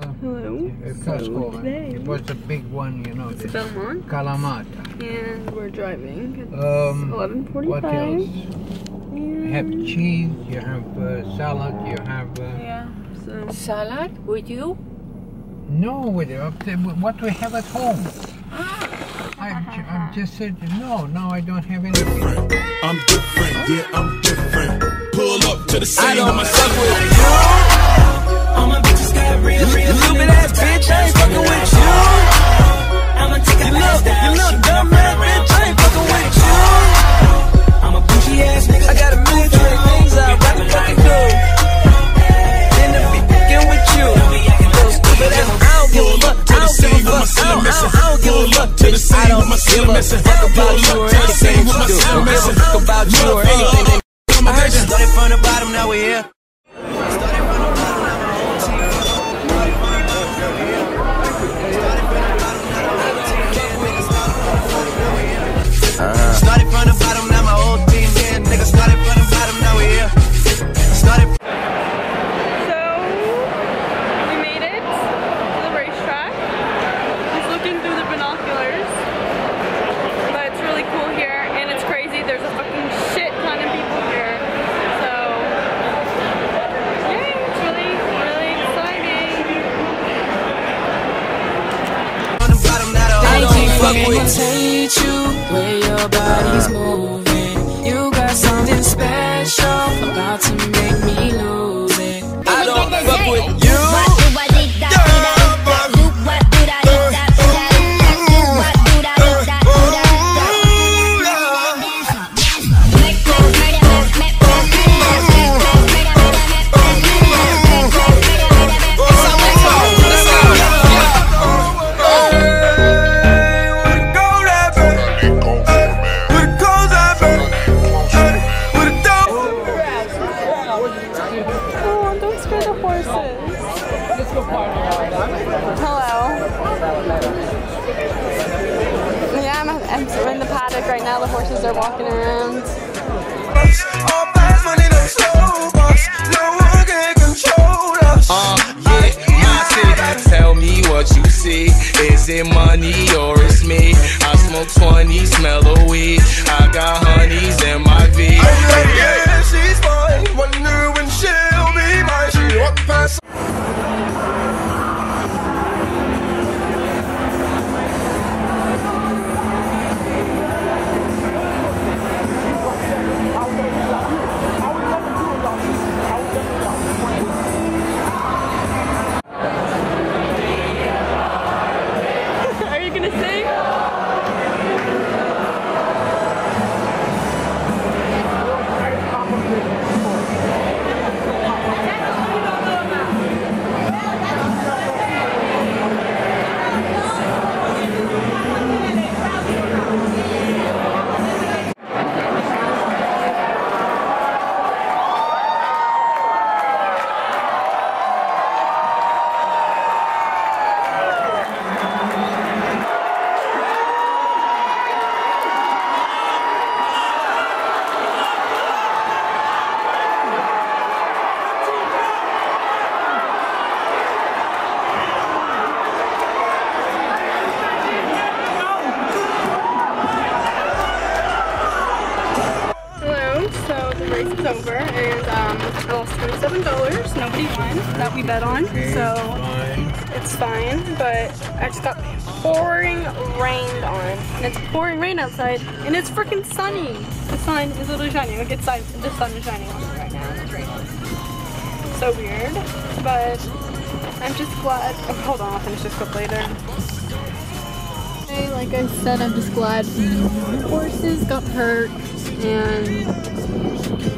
Hello. Uh, So today It was a big one, you know. it's this Belmont, Kalamata. and we're driving. It's Um, 11:45. what else? You have cheese, you have uh, salad, you have... Uh, Yeah. So Salad with you? no, with uh, what we have at home. I, I just said, no, no, I don't have anything. I'm different, yeah, I'm different. Pull up to the scene I don't of don't give a fuck. To the scene don't with my give a son. fuck about you or To the scene anything with my you do. son. Don't give a fuck about you or anything I heard you started from the bottom, now we're here. Fuck with imitate you where your body's moving. You got something special about to me I'm, I'm in the paddock right now. The horses are walking around. So the race is over, and um, I lost twenty-seven dollars. Nobody won that we bet on, so it's fine. But I just got pouring rained on, and it's pouring rain outside, and it's freaking sunny. The sun is literally shining. Like it's sun, the sun is shining on me right now, it's raining. So weird, but I'm just glad. Oh, hold on, I'll finish this clip later. Like I said, I'm just glad horses got hurt and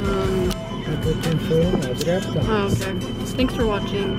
um, oh, okay. Thanks for watching.